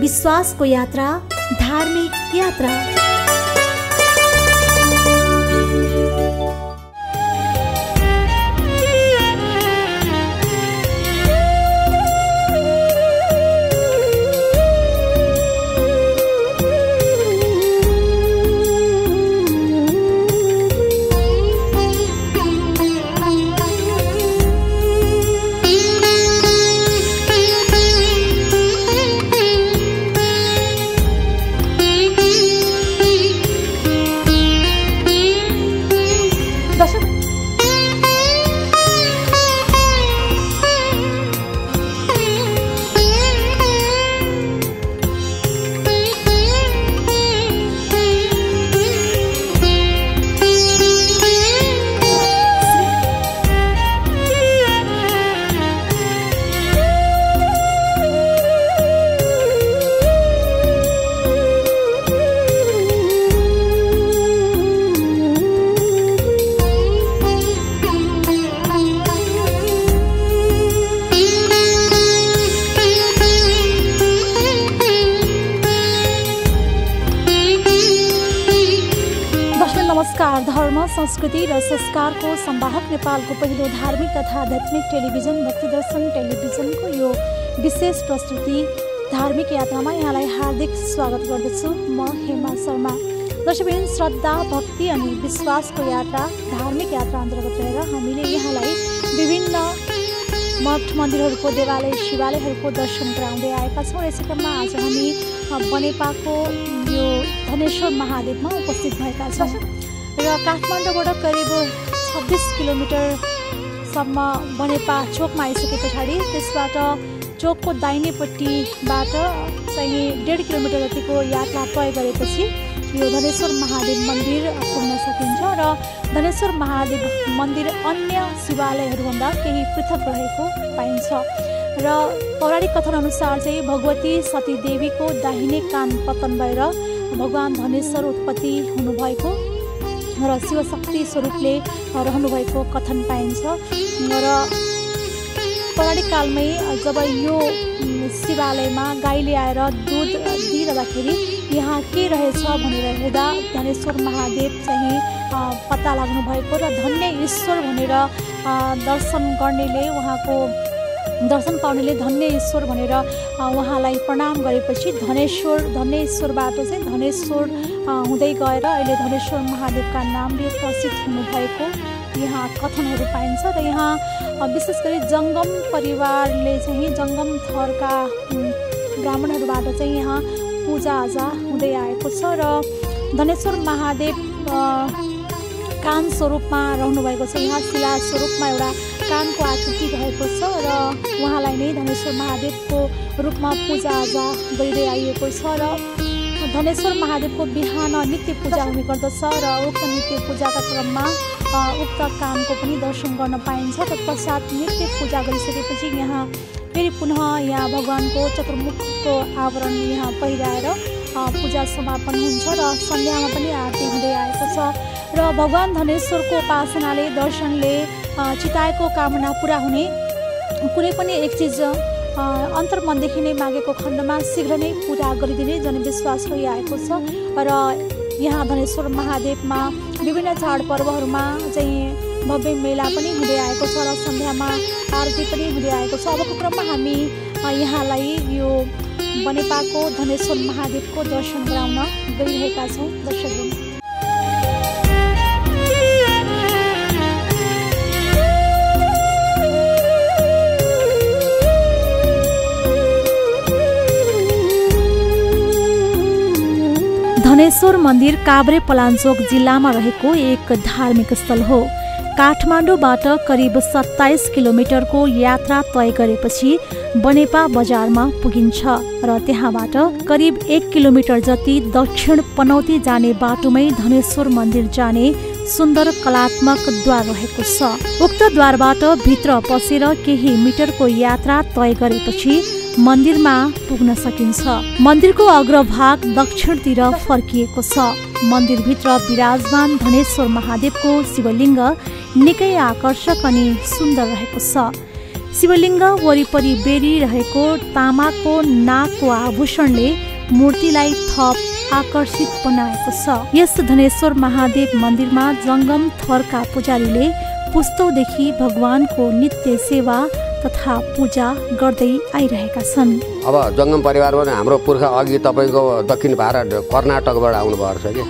विश्वासको यात्रा धार्मिक यात्रा। संस्कृति र संस्कारको संवाहक नेपालको पहिलो धार्मिक तथा आध्यात्मिक टेलिभिजन भक्ति दर्शन टेलिभिजनको यो विशेष प्रस्तुति धार्मिक यात्रामा यहाँलाई हार्दिक स्वागत गर्दछु। म हेमा शर्मा। दर्शकबिन श्रद्धा भक्ति अनि विश्वासको यात्रा धार्मिक यात्रा अन्तर्गत रहेर हामीले यहाँलाई विभिन्न मठ मन्दिरहरूको देवालय शिवालयहरूको दर्शन गराउँदै आएका छौँ। यसै क्रममा आज हामी बनेपाको यो धनेश्वर महादेवमा उपस्थित भएका छौँ। र काठमाडौँबाट करिब छब्बिस किलोमिटरसम्म बनेपा चोकमा आइसके पछाडि त्यसबाट चोकको दाहिनेपट्टिबाट चाहिँ डेढ किलोमिटर जतिको यात्रा तय गरेपछि यो धनेश्वर महादेव मन्दिर पुग्न सकिन्छ र धनेश्वर महादेव मन्दिर अन्य शिवालयहरूभन्दा केही पृथक रहेको पाइन्छ। र पौराणिक कथनअनुसार चाहिँ भगवती सती देवीको दाहिने कान पतन भएर भगवान् धनेश्वर उत्पत्ति हुनुभएको र शिवशक्ति स्वरूपले रहनुभएको कथन पाइन्छ। र पौराणिक कालमै जब यो शिवालयमा गाईले आएर दुध दिइरहँदाखेरि यहाँ के रहेछ भनेर हेर्दा धनेश्वर महादेव चाहिँ पत्ता लाग्नु भएको र धन्य ईश्वर भनेर दर्शन गर्नेले उहाँको दर्शन पाउनेले धन्य ईश्वर भनेर उहाँलाई प्रणाम गरेपछि धनेश्वर धन्य ईश्वरबाट चाहिँ धनेश्वर हुँदै गएर अहिले धनेश्वर महादेवका नामले प्रसिद्ध हुनुभएको यहाँ कथनहरू पाइन्छ। र यहाँ विशेष गरी जङ्गम परिवारले चाहिँ जङ्गम थरका ब्राह्मणहरूबाट चाहिँ यहाँ पूजाआजा हुँदै आएको छ। र धनेश्वर महादेव कान स्वरूपमा रहनुभएको छ। यहाँ शिला स्वरूपमा एउटा कानको आकृति रहेको छ र उहाँलाई नै धनेश्वर महादेवको रूपमा पूजाआजा गरिँदै आइएको छ र धनेश्वर महादेवको बिहान नित्य पूजा हुने गर्दछ र उक्त नित्य पूजाका क्रममा उक्त कानको पनि दर्शन गर्न पाइन्छ। तत्पश्चात नित्य पूजा गरिसकेपछि यहाँ फेरि पुनः यहाँ भगवान्को चतुर्मुखको आवरण यहाँ पहिराएर पूजा समापन हुन्छ र सन्ध्यामा पनि आरती हुँदै आएको छ। र भगवान् धनेश्वरको उपासनाले दर्शनले चिताएको कामना पुरा हुने। कुनै पनि एक चिज अन्तर्मनदेखि नै मागेको खण्डमा शीघ्र नै पुरा गरिदिने जनविश्वास रहिआएको छ। र यहाँ धनेश्वर महादेवमा विभिन्न चाडपर्वहरूमा चाहिँ भव्य मेला पनि हुँदै आएको छ र सन्ध्यामा आरती पनि हुँदै आएको छ। अबको क्रममा हामी यहाँलाई यो बनेपाको धनेश्वर महादेवको दर्शन गराउन गइरहेका छौँ। दर्शकहरू धनेश्वर मन्दिर काभ्रे पलाञ्चोक जिल्लामा रहेको एक धार्मिक स्थल हो। काठमाडौँबाट करिब सत्ताइस किलोमिटरको यात्रा तय गरेपछि बनेपा बजारमा पुगिन्छ र त्यहाँबाट करिब एक किलोमिटर जति दक्षिण पनौती जाने बाटोमै धनेश्वर मन्दिर जाने सुन्दर कलात्मक द्वार रहेको छ। उक्त द्वारबाट भित्र पसेर केही मिटरको यात्रा तय गरेपछि मन्दिरमा पुग्न सकिन्छ। मन्दिरको अग्रभाग दक्षिणतिर फर्किएको छ। मन्दिरभित्र विराजमान धनेश्वर महादेवको शिवलिङ्ग निकै आकर्षक अनि सुन्दर रहेको छ। शिवलिङ्ग वरिपरि बेरिरहेको तामाको नाकको आभूषणले मूर्तिलाई थप आकर्षित बनाएको छ। यस धनेश्वर महादेव मन्दिरमा जङ्गम थरका पुजारीले पुस्तौदेखि भगवानको नित्य सेवा तथा पूजा गर्दै आइरहेका छन्। अब जङ्गम परिवारमा नि हाम्रो पुर्खा अघि तपाईँको दक्षिण भारत कर्नाटकबाट आउनुभएको छ कि?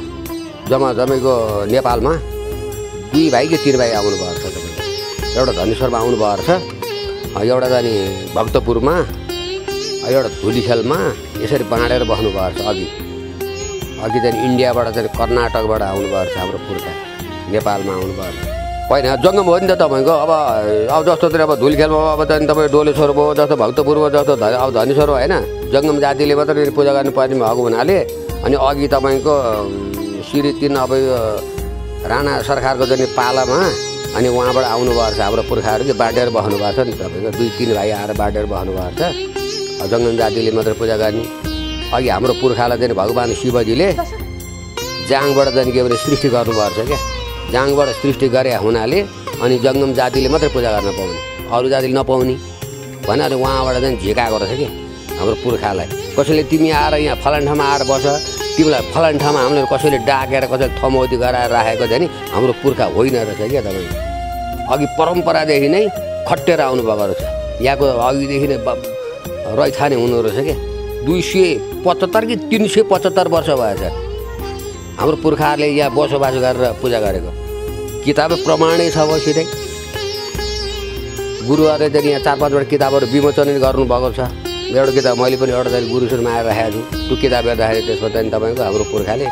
जम्मा जम्मैको नेपालमा दुई भाइ कि तिन भाइ आउनुभएको छ तपाईँको? एउटा धनेश्वरमा आउनुभएको छ एउटा जाने भक्तपुरमा एउटा धुलीखेलमा यसरी बाँडेर बस्नुभएको छ अघि। अघि चाहिँ इन्डियाबाट चाहिँ कर्नाटकबाट आउनुभएको छ हाम्रो पुर्खा नेपालमा आउनुभएको छ। होइन जङ्गम हो नि त तपाईँको। अब अब जस्तो चाहिँ अब धुलखेलमा अब चाहिँ तपाईँ डोलेश्वर भयो जस्तो भक्तपुरमा जस्तो ध अब धनेश्वर होइन। जङ्गम जातिले मात्रै पूजा गर्नुपर्ने भएको हुनाले अनि अघि तपाईँको अम, श्री तिन अब यो राणा सरकारको चाहिँ पालामा अनि उहाँबाट आउनुभएको छ हाम्रो पुर्खाहरू कि बाटेर बस्नु भएको छ नि तपाईँको। दुई तिन भाइ आएर बाटेर बस्नु भएको छ जङ्गम जातिले मात्रै पूजा गर्ने। अघि हाम्रो पुर्खालाई चाहिँ भगवान् शिवजीले जाङबाट चाहिँ के भने सृष्टि गर्नुभएको छ क्या। जाङबाट सृष्टि गरे हुनाले अनि जङ्गम जातिले मात्रै पूजा गर्न पाउने अरू जातिले नपाउने। भनेर उहाँबाट चाहिँ झिकाएको रहेछ कि हाम्रो पुर्खालाई? कसैले तिमी आएर यहाँ फलान ठाउँमा आएर बस तिमीलाई फलान ठाउँमा हामीले कसैले डाकेर कसैले थमौती गराएर राखेको छ नि हाम्रो पुर्खा होइन रहेछ क्या तपाईँको अघि परम्परादेखि नै खटेर आउनुभएको रहेछ। यहाँको अघिदेखि नै रैथाने हुनु रहेछ क्या दुई सय पचहत्तर कि तिन सय पचहत्तर वर्ष भएछ। हाम्रो पुर्खाहरूले यहाँ बसोबास गरेर पूजा गरेको। किताबै प्रमाणै छ सिधै। गुरुहरूले चाहिँ यहाँ चार पाँचवटा किताबहरू विमोचन गर्नुभएको छ। एउटा किताब मैले पनि एउटा चाहिँ गुरुसुरमा आएर राखेको छु। त्यो किताब हेर्दाखेरि त्यसमा चाहिँ तपाईँको हाम्रो पुर्खाले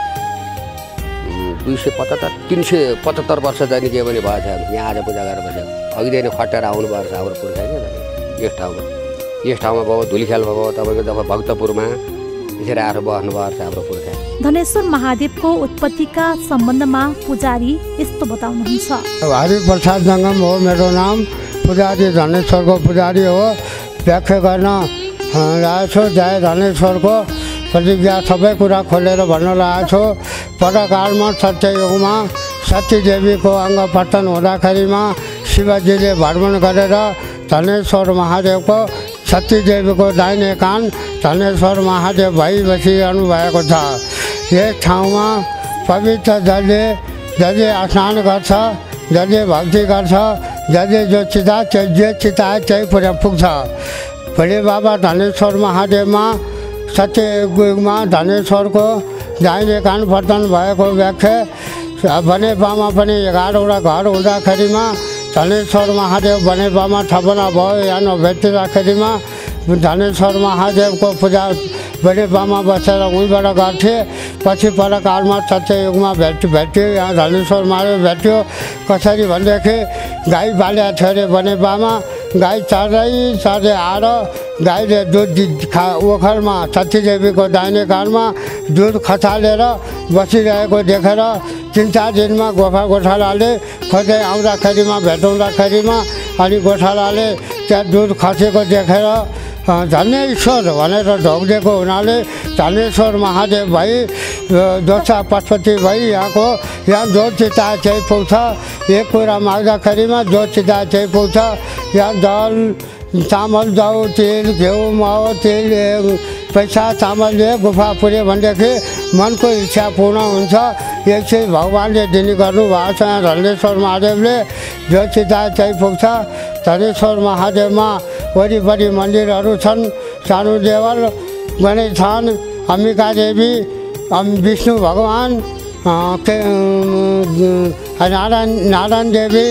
दुई सय पचहत्तर तिन सय पचहत्तर वर्ष चाहिँ के पनि भएछ यहाँ आज पूजा गरेर बसेको। अघिदेखि खटेर आउनुभएको छ हाम्रो पुर्खा क्या तपाईँ यस ठाउँमा यस ठाउँमा भयो धुलिखेलमा भयो तपाईँको जब भक्तपुरमा यसरी आएर बस्नुभएको छ हाम्रो पुर्खा धनेश्वर महादेवको उत्पत्तिका सम्बन्धमा पुजारी यस्तो बताउनुहुन्छ। हरि प्रसाद जङ्गम हो मेरो नाम पुजारी धनेश्वरको पुजारी हो। व्याख्या गर्न लागेको छु जय धनेश्वरको प्रतिज्ञा सबै कुरा खोलेर भन्न लागेको छु। पटकालमा सत्ययुगमा सती देवीको अङ्ग पतन हुँदाखेरिमा शिवजीले भ्रमण गरेर धनेश्वर महादेवको सती देवीको दाहिने कान धनेश्वर महादेव भई बसिरहनु भएको छ। यस ठाउँमा पवित्र जसले जसले स्नान गर्छ जसले भक्ति गर्छ जसले जो चिता जे चिता त्यही पुरा पुग्छ। भोलि बाबा धनेश्वर महादेवमा सत्य युगमा धनेश्वरको दाहिने कान पतन भएको व्याख्या बनेपामा पनि एघारवटा घर हुँदाखेरिमा धनेश्वर महादेव बनेपामा थपना भयो या नभेटिँदाखेरिमा धनेश्वर महादेवको पूजा बनेपामा बसेर उहीँबाट गर्थे पछि परकालमा सत्ययुगमा भेट भेट्यो यहाँ धनेश्वर महादेव भेट्यो कसरी भनेदेखि गाई बाल्या थियो अरे गाई चढ्दै चढ्दै आएर गाईले दुध खा ओखरमा सतीदेवीको दाहिने कानमा दुध खसालेर बसिरहेको देखेर तिन चार दिनमा गोफा गोठालाले खोज्दै आउँदाखेरिमा भेटाउँदाखेरिमा अनि गोठालाले त्यहाँ दुध खसेको देखेर धन्यश्वर भनेर ढोगिदिएको हुनाले धनेश्वर महादेव भई दोसा पशुपति भई यहाँको यहाँ जो चिता चाहिँ पुग्छ। एक कुरा माग्दाखेरिमा जो चिता चाहिँ पुग्छ। यहाँ दल चामल दाउ तेल घिउ माउ तेल पैसा चामलले गुफा पुऱ्यो भनेदेखि मनको इच्छा पूर्ण हुन्छ। यो चाहिँ भगवान्ले दिने गर्नुभएको छ यहाँ धनेश्वर महादेवले जो चिता चाहिँ पुग्छ धनेश्वर महादेवमा वरिपरि मन्दिरहरू छन्। सानो देवल गणेश छन् अम्बिका देवी विष्णु भगवान् नारायण नारायण देवी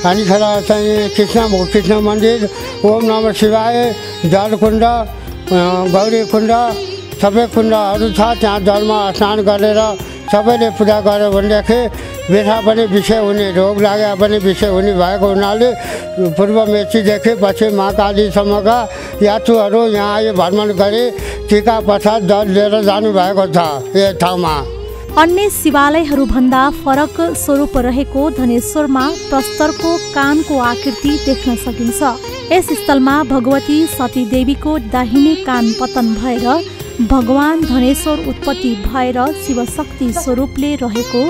अनि खेर चाहिँ कृष्ण कृष्ण मन्दिर ओम नम शिवाय जलकुण्ड गौरी कुण्ड सबै कुण्डहरू छ त्यहाँ जलमा स्नान गरेर सबैले पूजा गर्यो भनेदेखि बिथा पनि विषय हुने रोग लागे पनि विषय हुने भएको हुनाले पूर्व मेचीदेखि पश्चिम महाकालीसम्मका यात्रुहरू यहाँ आयो भ्रमण गरी टिका प्रसाद जल लिएर जानुभएको छ यस ठाउँमा अन्य शिवालयहरूभन्दा फरक स्वरूप रहेको धनेश्वरमा प्रस्तरको कानको आकृति देख्न सकिन्छ। यस स्थलमा भगवती सतीदेवीको दाहिने कान पतन भएर भगवान धनेश्वर उत्पत्ति भएर शिवशक्ति स्वरूपले रहेको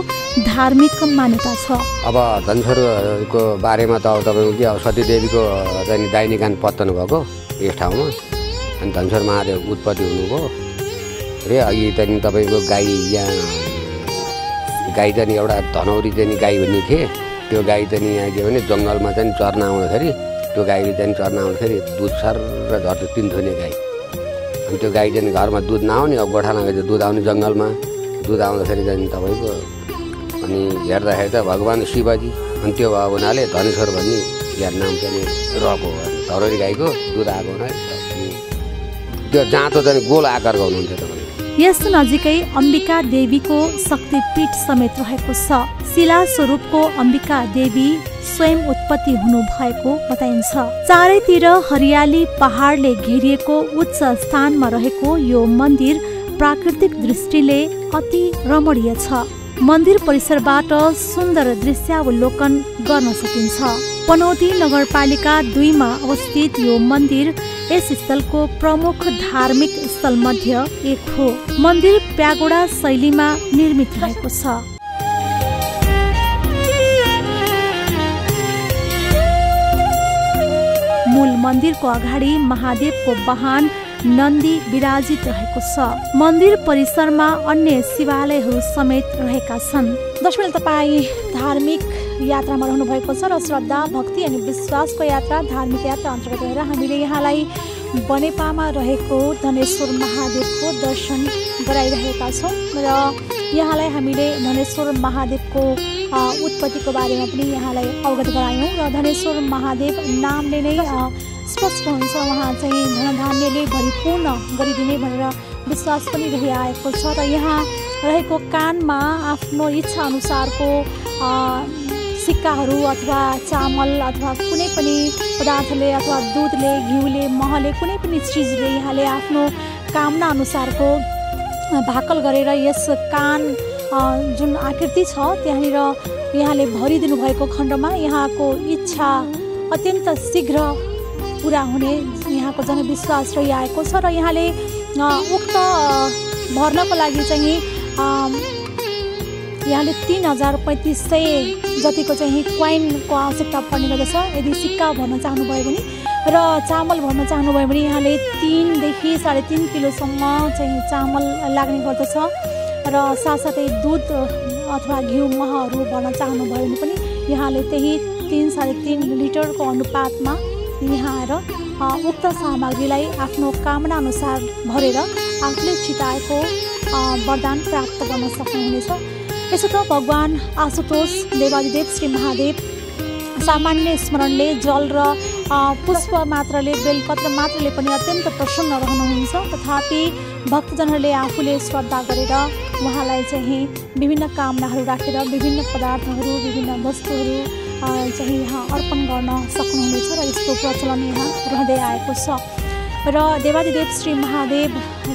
धार्मिक मान्यता छ। अब धनसरको बारेमा त अब तपाईँको के अब सतीदेवीको चाहिँ दाहिने कान पत्तन भएको यस ठाउँमा। अनि धनसर महादेव उत्पत्ति हुनुभयो। रे अघि त्यहाँदेखि तपाईँको गाई यहाँ गाई चाहिँ एउटा धनौरी चाहिँ गाई भन्ने थिए। त्यो गाई चाहिँ यहाँ के भने जङ्गलमा चाहिँ चर्न आउँदाखेरि त्यो गाईले चाहिँ चर्न आउँदाखेरि दुध सर र झर्छ तिन थुने गाई। अनि त्यो गाई चाहिँ घरमा दुध नआउने अब गोठाला गएर दुध आउने जङ्गलमा। दुध आउँदाखेरि चाहिँ तपाईँको अनि हेर्दाखेरि त भगवान् शिवजी अनि त्यो भयो हुनाले धनेश्वर भन्ने यहाँ नाम चाहिँ रहेको हो। गाईको दुध आएको हुनाले। त्यो जाँतो चाहिँ गोल आकारको हुनुहुन्थ्यो तपाईँको यस नजिकै अम्बिका देवीको शक्तिपीठ समेत रहेको छ। शिला स्वरूपको अम्बिका देवी स्वयं उत्पत्ति हुनु भएको बताइन्छ। चारैतिर हरियाली पहाडले घेरिएको उच्च स्थानमा रहेको यो मन्दिर प्राकृतिक दृष्टिले अति रमणीय छ। मन्दिर परिसरबाट सुन्दर दृश्यावलोकन गर्न सकिन्छ। पनौती नगरपालिका दुईमा अवस्थित यो मन्दिर यस स्थलको प्रमुख धार्मिक स्थल मध्ये एक हो। मन्दिर प्यागोडा शैलीमा निर्मित रहेको छ। मूल मन्दिरको अगाडि महादेवको वाहन नन्दी विराजित रहेको छ। मन्दिर परिसरमा अन्य शिवालयहरू समेत रहेका छन्। दर्शक तपाईँ धार्मिक यात्रामा रहनु भएको छ र श्रद्धा भक्ति अनि विश्वासको यात्रा धार्मिक यात्रा अन्तर्गत रहेर हामीले यहाँलाई बनेपामा रहेको धनेश्वर महादेवको दर्शन गराइरहेका छौँ र यहाँलाई हामीले धनेश्वर महादेवको उत्पत्तिको बारेमा पनि यहाँलाई अवगत गरायौँ र धनेश्वर महादेव नामले नै स्पष्ट हुन्छ। उहाँ चाहिँ धनधान्यले भरिपूर्ण गरिदिने भनेर विश्वास पनि रहिआएको छ र यहाँ रहेको कानमा आफ्नो इच्छा अनुसारको सिक्काहरू अथवा चामल अथवा कुनै पनि पदार्थले अथवा दुधले घिउले महले कुनै पनि चिजले यहाँले आफ्नो कामना अनुसारको भाकल गरेर यस कान जुन आकृति छ त्यहाँनिर यहाँले भरिदिनु भएको खण्डमा यहाँको इच्छा अत्यन्त शीघ्र पुरा हुने यहाँको जनविश्वास रहिआएको छ र यहाँले उक्त भर्नको लागि चाहिँ यहाँले तिन हजार पैँतिस सय जतिको चाहिँ कोइनको आवश्यकता पर्ने गर्दछ। यदि सिक्का भर्न चाहनुभयो भने र चामल भर्न चाहनुभयो भने यहाँले तिनदेखि साढे तिन किलोसम्म चाहिँ चामल लाग्ने गर्दछ र साथसाथै दुध अथवा घिउ महहरू भर्न चाहनुभयो भने पनि यहाँले त्यही तिन साढे तिन लिटरको अनुपातमा यहाँ आएर उक्त सामग्रीलाई आफ्नो कामना अनुसार भरेर आफूले चिताएको वरदान प्राप्त गर्न सक्नुहुनेछ। यसो त भगवान् आशुतोष देवादिदेव श्री महादेव सामान्य स्मरणले जल र पुष्प मात्रले बेलपत्र मात्रले पनि अत्यन्त प्रसन्न रहनुहुन्छ। तथापि भक्तजनहरूले आफूले श्रद्धा गरेर उहाँलाई चाहिँ विभिन्न कामनाहरू राखेर विभिन्न पदार्थहरू विभिन्न वस्तुहरू चाहिँ यहाँ अर्पण गर्न सक्नुहुनेछ र यस्तो प्रचलन यहाँ रहँदै आएको छ। र देवादिदेव श्री महादेव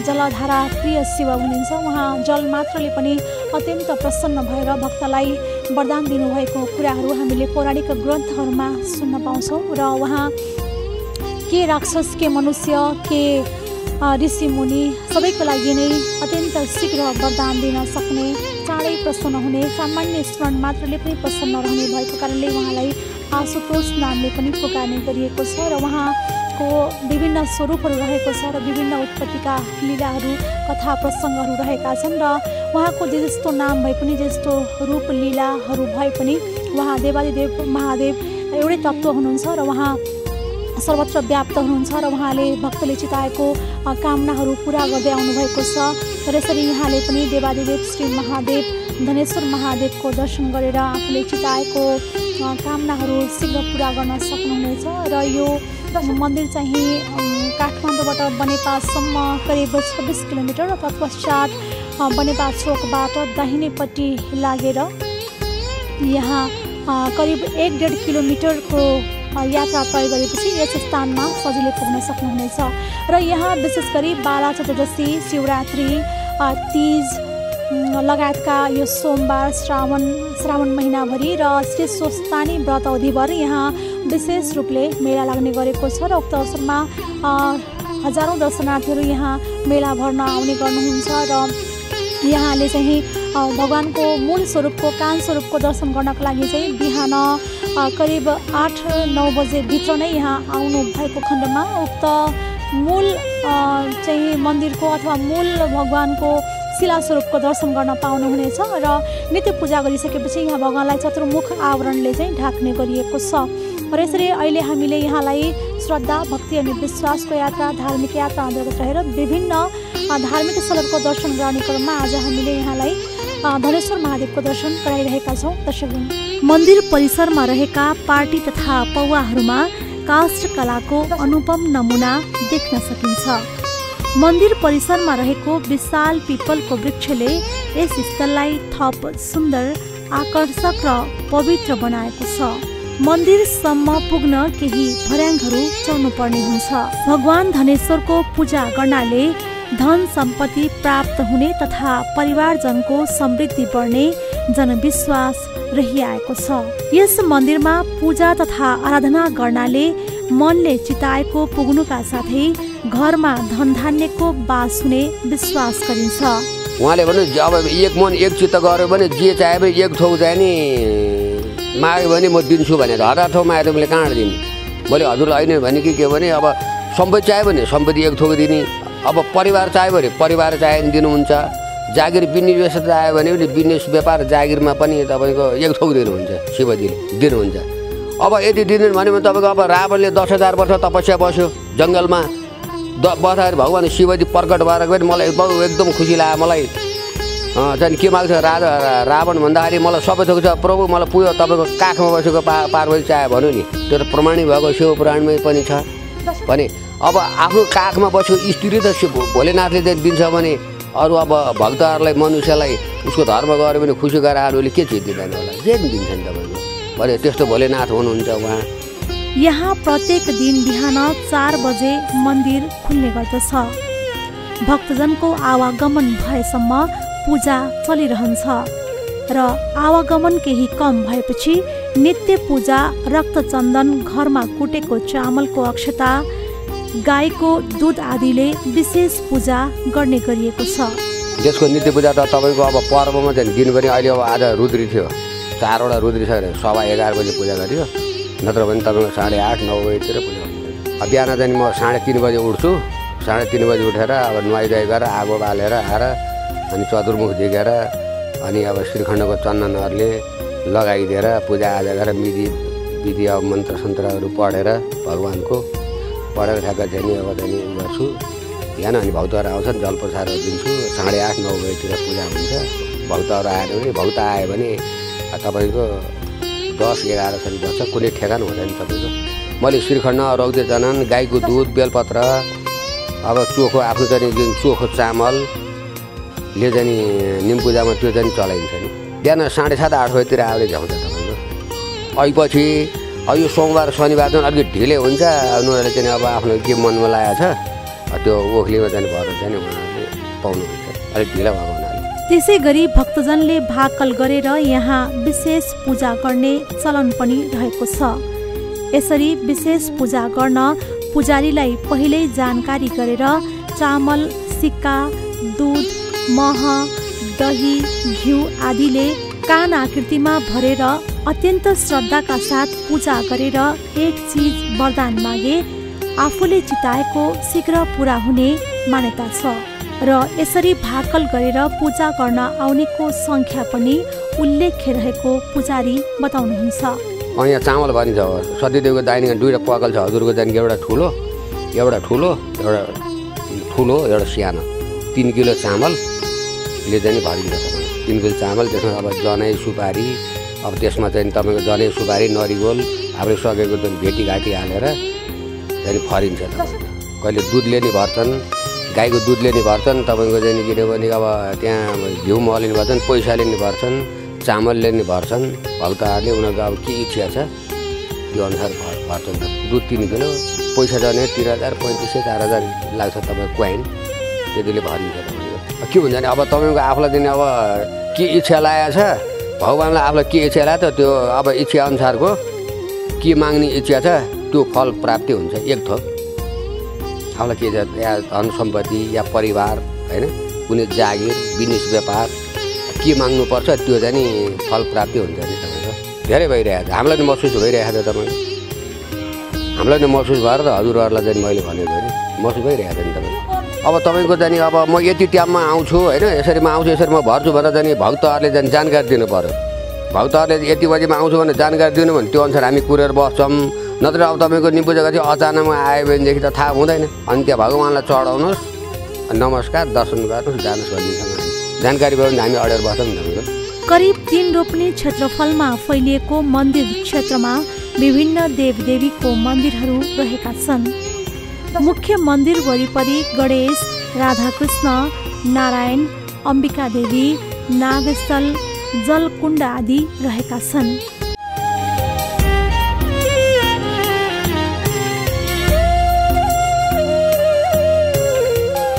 जलधारा प्रिय शिव हुनुहुन्छ। उहाँ जल मात्रले पनि अत्यन्त प्रसन्न भएर भक्तलाई वरदान दिनुभएको कुराहरू हामीले पौराणिक ग्रन्थहरूमा सुन्न पाउँछौँ। र उहाँ के राक्षस के मनुष्य के अ, ऋषि मुनि सबैको लागि नै अत्यन्त शीघ्र वरदान दिन सक्ने चाँडै प्रसन्न हुने सामान्य स्मरण मात्रले पनि प्रसन्न रहने भएको कारणले उहाँलाई आशुतोष नामले पनि पुकार्ने गरिएको छ र उहाँको विभिन्न स्वरूपहरू रहेको छ र विभिन्न उत्पत्तिका लीलाहरू कथा प्रसङ्गहरू रहेका छन् र उहाँको जे जस्तो नाम भए पनि जे जस्तो रूप लीलाहरू भए पनि उहाँ देवादिदेव महादेव एउटै तत्त्व हुनुहुन्छ र उहाँ सर्वत्र व्याप्त हुनुहुन्छ र उहाँले भक्तले चिताएको कामनाहरू पुरा गर्दै आउनुभएको छ। र यसरी यहाँले पनि देवादिदेव श्री महादेव धनेश्वर महादेवको दर्शन गरेर आफूले चिताएको कामनाहरू शीघ्र पुरा गर्न सक्नुहुनेछ। र यो मन्दिर चाहिँ काठमाडौँबाट बनेपासम्म करिब छब्बिस किलोमिटर र तत्पश्चात बनेपा चोकबाट दाहिनेपट्टि लागेर यहाँ करिब एक डेढ किलोमिटरको यात्रा तय गरेपछि यस स्थानमा सजिलै पुग्न सक्नुहुनेछ। र यहाँ विशेष गरी बाला चतुर्दशी शिवरात्रि तिज लगायतका यो सोमबार श्रावण श्रावण महिनाभरि र श्री स्वस्तानी व्रत अवधिभर यहाँ विशेष रूपले मेला लाग्ने गरेको छ र उक्त अवसरमा हजारौँ दर्शनार्थीहरू यहाँ मेला भर्न आउने गर्नुहुन्छ र यहाँले चाहिँ भगवानको मूल स्वरूपको कान स्वरूपको दर्शन गर्नको लागि चाहिँ बिहान करिब आठ नौ बजेभित्र नै यहाँ आउनु भएको खण्डमा उक्त मूल चाहिँ मन्दिरको अथवा मूल भगवानको शिला स्वरूपको दर्शन गर्न पाउनुहुनेछ र नित्य पूजा गरिसकेपछि यहाँ भगवान्लाई चतुर्मुख आवरणले चाहिँ ढाक्ने गरिएको छ। र यसरी अहिले हामीले यहाँलाई श्रद्धा भक्ति अनि विश्वासको यात्रा धार्मिक यात्रा अन्तर्गत रहेर विभिन्न धार्मिक स्थलहरूको दर्शन गर्ने क्रममा आज हामीले यहाँलाई धनेश्वर महादेवको दर्शन गराइरहेका छौँ दर्शकवृन्द मन्दिर परिसरमा रहेका पार्टी तथा पौवाहरूमा काष्ठ कलाको अनुपम नमुना देख्न सकिन्छ। मन्दिर परिसरमा रहेको विशाल पिपलको वृक्षले यस स्थललाई थप सुन्दर आकर्षक र पवित्र बनाएको छ। मन्दिरसम्म पुग्न केही भर्याङहरू चढ्नुपर्ने हुन्छ। भगवान धनेश्वरको पूजा गर्नाले धन सम्पत्ति प्राप्त हुने तथा परिवारजनको समृद्धि बढ्ने जनविश्वास रहिआएको छ। यस मन्दिरमा पूजा तथा आराधना गर्नाले मनले चिताएको पुग्नुका साथै घरमा धनधान्यको बास हुने विश्वास गरिन्छ। उहाँले भने अब एक मन एक चित्त गऱ्यो भने जे चाहे पनि एक थोक चाहिँ नि माग्यो भने म दिन्छु भनेर। हजार ठाउँ माग्यो मैले कहाँबाट दिने मैले हजुरलाई होइन भने कि के भने अब सम्पत्ति चाहियो भने सम्पत्ति एक थोक दिने। अब परिवार चाहियो भने परिवार चाहियो भने दिनुहुन्छ। जागिर व्यवसाय चाहियो भने पनि बिजनेस व्यापार जागिरमा पनि तपाईँको एक थोक दिनुहुन्छ शिवजीले दिनुहुन्छ। अब यदि दिँदैन भने तपाईँको अब रावणले दस हजार वर्ष तपस्या बस्यो जङ्गलमा। द बस्दाखेरि भगवान् शिवजी प्रकट भएर पनि मलाई बहु एकदम खुसी लाग्यो मलाई। त्यहाँदेखि के माग्छ राजा रावण भन्दाखेरि मलाई सबै थोक छ। प्रभु मलाई पुग्यो तपाईँको काखमा बसेको पा पार्वती चाह्यो भन्यो नि। त्यो त प्रमाणित भएको शिव पुराणमै पनि छ। भने अब आफ्नो काखमा बसेको स्त्री त भोलेनाथले चाहिँ दिन्छ भने अरू अब भक्तहरूलाई मनुष्यलाई उसको धर्म गऱ्यो भने खुसी गरेर अरूले के चिज दिँदैन होला? जे पनि दिन्छ नि तपाईँको भने त्यस्तो भोलेनाथ हुनुहुन्छ उहाँ। यहाँ प्रत्येक दिन बिहान चार बजे मन्दिर खुल्ने गर्दछ। भक्तजनको आवागमन भएसम्म पूजा चलिरहन्छ। र आवागमन केही कम भएपछि नित्य पूजा रक्तचन्दन घरमा कुटेको चामलको अक्षता गाईको दुध आदिले विशेष पूजा गर्ने गरिएको छ। त्यसको नित्य पूजा त तपाईँको अब पर्वमा चाहिँ दिनभरि अहिले अब आज रुद्री थियो। चारवटा रुद्री छ भने सवा एघार बजी पूजा गरियो। नत्र भने तपाईँको साढे आठ नौ बजीतिर पूजा अब बिहान चाहिँ म साढे तिन बजी उठ्छु। साढे तिन बजी उठेर अब नुहाइधुवाइ गरेर आगो बालेर आएर अनि चतुर्मुख झिकेर अनि अब श्रीखण्डको चन्दनहरूले लगाइदिएर पूजाआजा गरेर विधि विधि अब मन्त्र सन्त्रहरू पढेर भगवान्को पढेर ठ्याक्क चाहिँ नि अब चाहिँ नि उ गर्छु। बिहान अनि भक्तहरू आउँछन् जल प्रसादहरू दिन्छु। साढे आठ नौ बजीतिर पूजा हुन्छ। भक्तहरू आएन भने भक्त आयो भने तपाईँको दस एघारसम्म बस्छ। कुनै ठेगान हुँदैन तपाईँको। मैले श्रीखण्ड रौदे जनन गाईको दुध बेलपत्र अब चोखो आफ्नो चाहिँ चोखो चामलले चाहिँ नि निम पूजामा त्यो चाहिँ चलाइन्छ नि। बिहान साढे सात आठ बजीतिर आएर झ्याउँछ तपाईँको अहिपछि अब यो सोमबार शनिबार चाहिँ अलिकति ढिलै हुन्छ। उनीहरूले चाहिँ अब आफ्नो के मनमा लागेको छ त्यो ओखलीमा चाहिँ भएर चाहिँ उहाँहरूले पाउनुहुन्छ। अलिक ढिलो भएको हुनाले। त्यसै गरी भक्तजनले भाकल गरेर यहाँ विशेष पूजा गर्ने चलन पनि रहेको छ। यसरी विशेष पूजा गर्न पुजारीलाई पहिल्यै जानकारी गरेर चामल सिक्का दुध मह दही घिउ आदिले कान आकृतिमा भरेर अत्यन्त श्रद्धाका साथ पूजा गरेर एक चिज वरदान मागे आफूले चिताएको शीघ्र पुरा हुने मान्यता छ र यसरी भाकल गरेर पूजा गर्न आउनेको सङ्ख्या पनि उल्लेख्य रहेको पुजारी बताउनुहुन्छ। यहाँ चामल भनिन्छ सतीदेवको दाहिने दुईवटा पकल छ। हजुरको त्यहाँदेखि एउटा ठुलो एउटा ठुलो एउटा ठुलो एउटा सानो। तिन किलो चामलले चाहिँ भरिन्छ तपाईँको तिन किलो चामल त्यसमा अब जनै सुपारी अब त्यसमा चाहिँ तपाईँको जनै सुपारी नरिवल आफूले सकेको चाहिँ भेटीघाटी हालेर चाहिँ फरिन्छ कहिले दुधले नि भर्छन् गाईको दुधले नि भर्छन् तपाईँको चाहिँ किनभने अब त्यहाँ घिउ मलले नि भर्छन् पैसाले नि भर्छन् चामलले नि भर्छन् भक्तहरूले उनीहरूको अब के इच्छा छ त्यो अनुसार भर भर्छन् दुध तिन किलो पैसा जाने तिन हजार पैँतिस सय चार हजार लाग्छ तपाईँको क्वाइन त्यतिले भरिन्छ। के हुन्छ भने अब तपाईँको आफूलाई दिने अब के इच्छा लागेको छ? भगवान्लाई आफूलाई के इच्छा लाग्यो त्यो अब इच्छा अनुसारको के माग्ने इच्छा छ त्यो फल प्राप्ति हुन्छ एक थोक। आफूलाई के छ या धन सम्पत्ति या परिवार होइन? कुनै जागिर बिजनेस व्यापार के माग्नुपर्छ त्यो चाहिँ नि फल प्राप्ति हुन्छ नि तपाईँको। धेरै भइरहेको छ। हामीलाई नि महसुस भइरहेको छ तपाईँको। हामीलाई नि महसुस भएर त हजुरहरूलाई चाहिँ मैले भनेको नि महसुस भइरहेको छ नि तपाईँको। अब तपाईँको चाहिँ नि अब म यति टाइममा आउँछु होइन? यसरी म आउँछु यसरी म भर्छु भनेर चाहिँ नि भक्तहरूले चाहिँ जानकारी दिनु पऱ्यो भक्तहरूले यति बजीमा आउँछु भने जानकारी दिनु भने त्यो अनुसार हामी कुरेर बस्छौँ। नत्र अब तपाईँको निम्बु जग्गा चाहिँ अचानकमा आयो भनेदेखि त थाहा हुँदैन। अनि त्यहाँ भगवान्लाई चढाउनुहोस्। नमस्कार दर्शन गर्नुहोस् जानुहोस् भनिदिन्छौँ जानकारी भयो भने हामी अडेर बस्छौँ तपाईँको करिब तीन रोप्ने क्षेत्रफलमा फैलिएको मन्दिर क्षेत्रमा विभिन्न देवदेवीको मन्दिरहरू रहेका छन्। मुख्य मन्दिर वरिपरि गणेश राधाकृष्ण नारायण अम्बिका देवी नागस्थल जलकुण्ड आदि रहेका छन्।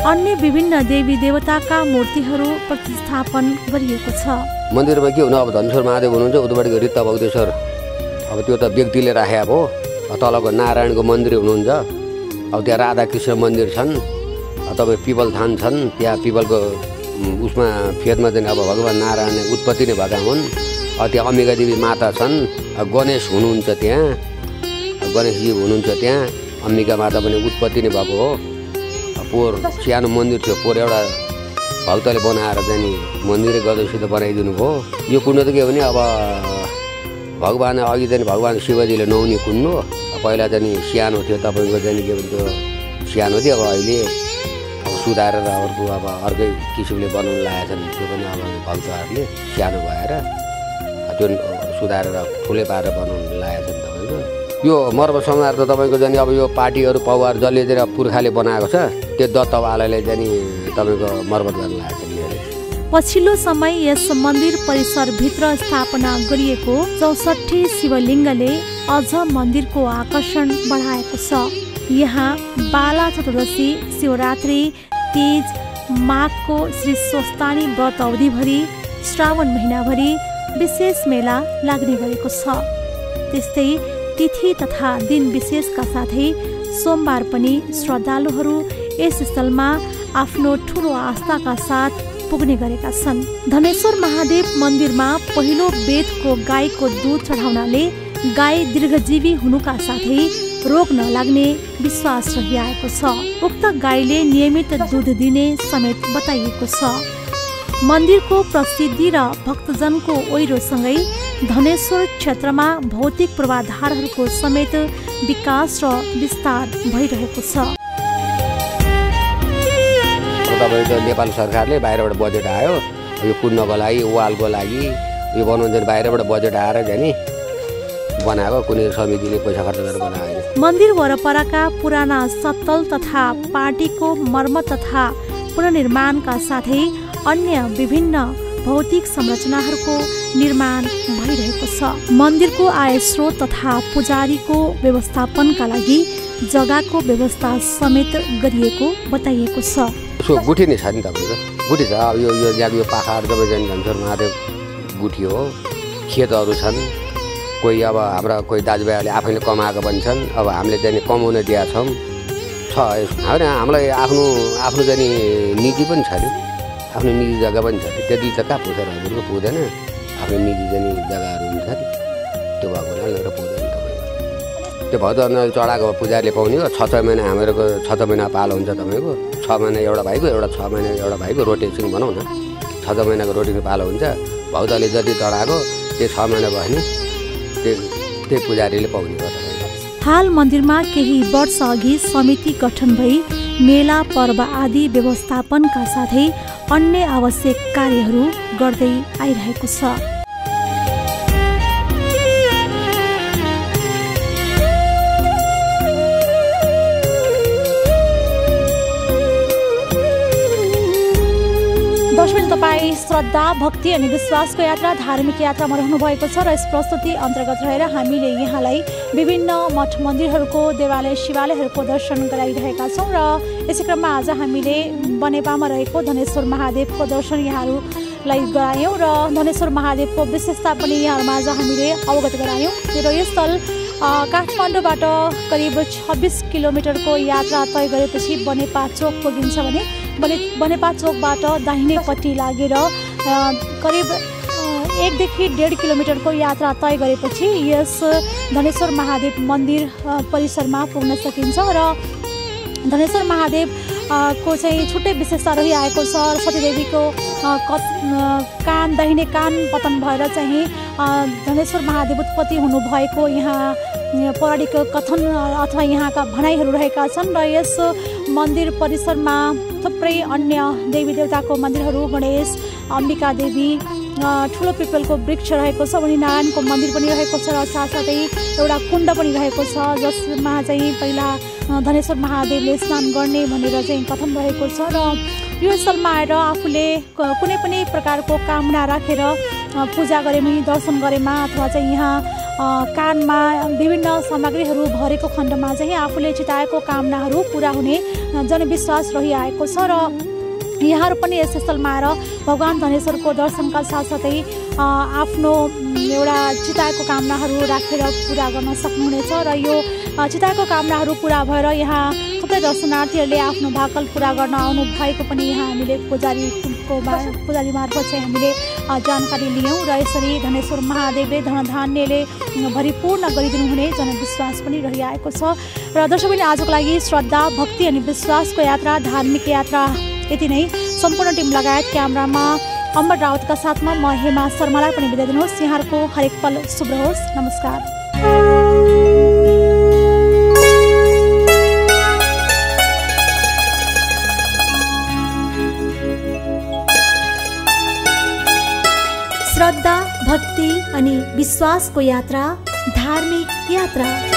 अन्य विभिन्न देवी देवताका मूर्तिहरू प्रतिस्थापन गरिएको छ। मन्दिरमा के हुनु? अब धनेश्वर महादेव हुनुहुन्छ उतापट्टिको रित्ता भक्तेश्वर अब त्यो त व्यक्तिले राखे अब तलको नारायणको मन्दिर हुनुहुन्छ। अब त्यहाँ राधाकृष्ण मन्दिर छन् तपाईँ पिपल थान छन् त्यहाँ पिपलको उसमा फेदमा चाहिँ अब भगवान् नारायण उत्पत्ति नै भएका हुन्। त्यहाँ अम्बिका देवी माता छन् गणेश हुनुहुन्छ त्यहाँ। गणेशजी हुनुहुन्छ त्यहाँ। अम्बिका माता पनि उत्पत्ति नै भएको हो। पोहोर सानो मन्दिर थियो पोहोर एउटा भक्तले बनाएर चाहिँ नि मन्दिरै गजसित बनाइदिनु भयो। यो कुण्ड त के भने अब भगवान् अघि चाहिँ भगवान् शिवजीले नौनी कुन्नु पहिला चाहिँ नि सानो थियो तपाईँको चाहिँ के भन्छ सानो थियो अब अहिले सुधारेर अर्को अब अर्कै किसिमले बनाउनु लागेको छन् त्यो पनि अब भक्तहरूले सानो भएर त्यो सुधारेर ठुलै पारेर बनाउनु लागेको छन् तपाईँको यो मर्म संहार त तपाईँको चाहिँ नि अब यो पार्टीहरू पौवार जसले चाहिँ पुर्खाले बनाएको छ त्यो दत्तवालाले चाहिँ नि तपाईँको मर्मत गर्न लागेको छ। पछिल्लो समय यस मन्दिर परिसरभित्र स्थापना गरिएको चौसठी शिवलिङ्गले अझ मन्दिरको आकर्षण बढाएको छ। यहाँ बाला चतुर्दशी शिवरात्रि तीज माघको श्री स्वस्तानी व्रत अवधिभरि श्रावण महिनाभरि विशेष मेला लाग्ने गरेको छ। त्यस्तै तिथि तथा दिन विशेषका साथै सोमबार पनि श्रद्धालुहरू यस स्थलमा आफ्नो ठुलो आस्थाका साथ पुग्ने गरेका छन्। धनेश्वर महादेव मन्दिरमा पहिलो वेदको गाईको दुध चढाउनाले गाई दीर्घजीवी हुनुका साथै रोग नलाग्ने विश्वास रहिआएको छ। उक्त गाईले नियमित दुध दिने समेत बताइएको छ। मन्दिरको प्रसिद्धि र भक्तजनको ओहिरोसँगै धनेश्वर क्षेत्रमा भौतिक पूर्वाधारहरूको समेत विकास र विस्तार भइरहेको छ। तपाईँको नेपाल सरकारले बाहिरबाट बजेट आयो। यो कुद्नको लागि वालको लागि यो बनाउँछ बाहिरबाट बजेट आएर नि बनाएको कुनै समितिले पैसा खर्च गरेर बनाएको मन्दिर वरपरका पुराना सत्तल तथा पार्टीको मर्मत तथा पुनर्निर्माणका साथै अन्य विभिन्न भौतिक संरचनाहरूको निर्माण भइरहेको छ। मन्दिरको आय स्रोत तथा पुजारीको व्यवस्थापनका लागि जग्गाको व्यवस्था समेत गरिएको बताइएको छ। गुठी नै छ नि तपाईँको गुठी छ। अब यो यो यहाँको यो पाखाहरू तपाईँ महादेव गुठी हो। खेतहरू छन्। कोही अब हाम्रा कोही दाजुभाइहरूले आफैले कमाएको पनि छन् अब हामीले चाहिँ नि कमाउन दिएका छौँ छ होइन हामीलाई आफ्नो आफ्नो चाहिँ नि निजी पनि छ नि। आफ्नो निजी जग्गा पनि छ नि। त्यति त कहाँ पुग्छ हजुरको पुग्दैन। आफ्नो निजी चाहिँ नि जग्गाहरू हुन्छ नि। त्यो भएको हुनाले पुग्दैन त्यो भदौनाले चढाएको पुजारीले पाउने हो। छ छ महिना हामीहरूको छ छ महिना पालो हुन्छ तपाईँको। छ महिना एउटा भाइको एउटा छ महिना एउटा भाइको रोटेसन भनौँ न। छ छ महिनाको रोटेसन पालो हुन्छ। भौतले जति चढाएको त्यो छ महिना भयो भने त्यो पुजारीले पाउने तपाईँको हाल मन्दिरमा केही वर्ष अघि समिति गठन भई मेला पर्व आदि व्यवस्थापनका साथै अन्य आवश्यक कार्यहरू गर्दै आइरहेको छ। श्रद्धा भक्ति अनि विश्वासको यात्रा धार्मिक यात्रामा रहनु भएको छ र यस प्रस्तुति अन्तर्गत रहेर हामीले यहाँलाई विभिन्न मठ मन्दिरहरूको देवालय शिवालयहरूको दर्शन गराइरहेका छौँ र यसै क्रममा आज हामीले बनेपामा रहेको धनेश्वर महादेवको दर्शन यहाँहरूलाई गरायौँ र धनेश्वर महादेवको विशेषता पनि यहाँहरूमा आज हामीले अवगत गरायौँ। र यो स्थल काठमाडौँबाट करिब छब्बिस किलोमिटरको यात्रा तय गरेपछि बनेपा चोक पुगिन्छ भने बने बनेपा चोकबाट दाहिनेपट्टि लागेर करिब एकदेखि डेढ किलोमिटरको यात्रा तय गरेपछि यस धनेश्वर महादेव मन्दिर परिसरमा पुग्न सकिन्छ र धनेश्वर महादेव को चाहिँ छुट्टै विशेषता रहिआएको छ सती देवीको अ, कत अ, कान दाहिने कान पतन भएर चाहिँ धनेश्वर महादेव उत्पत्ति हुनुभएको यहाँ पौराणिक कथन अथवा यहाँका भनाइहरू रहेका छन् र यस मन्दिर परिसरमा थुप्रै अन्य देवी देवताको मन्दिरहरू गणेश अम्बिका देवी ठुलो पिपलको वृक्ष रहेको छ अनि नारायणको मन्दिर पनि रहेको छ र साथसाथै एउटा कुण्ड पनि रहेको छ जसमा चाहिँ पहिला धनेश्वर महादेवले स्नान गर्ने भनेर चाहिँ कथन रहेको छ र यो स्थलमा आएर आफूले कुनै पनि प्रकारको कामना राखेर पूजा गरेमा दर्शन गरेमा अथवा चाहिँ यहाँ कानमा विभिन्न सामग्रीहरू भरेको खण्डमा चाहिँ आफूले चिताएको कामनाहरू पुरा हुने जनविश्वास रहिआएको छ र यहाँहरू पनि यस स्थलमा आएर भगवान् धनेश्वरको दर्शनका साथसाथै आफ्नो एउटा चिताएको कामनाहरू राखेर पुरा गर्न सक्नुहुनेछ र यो चिताएको कामनाहरू पुरा भएर यहाँ थुप्रै दर्शनार्थीहरूले आफ्नो भाकल पुरा गर्न आउनु भएको पनि यहाँ हामीले पुजारीको पुजारी मार्फत चाहिँ हामीले जानकारी लियौँ र यसरी धनेश्वर महादेवले धनधान्यले भरिपूर्ण गरिदिनु हुने जनविश्वास पनि रहिआएको छ र दर्शक पनि आजको लागि श्रद्धा भक्ति अनि विश्वासको यात्रा धार्मिक यात्रा। यति नै सम्पूर्ण टिम लगायत क्यामरामा अम्बर रावतका साथमा म हेमा शर्मालाई पनि बिदा दिनुहोस्। यहाँहरूको हरेक पल शुभ रहोस् नमस्कार। विश्वासको यात्रा धार्मिक यात्रा।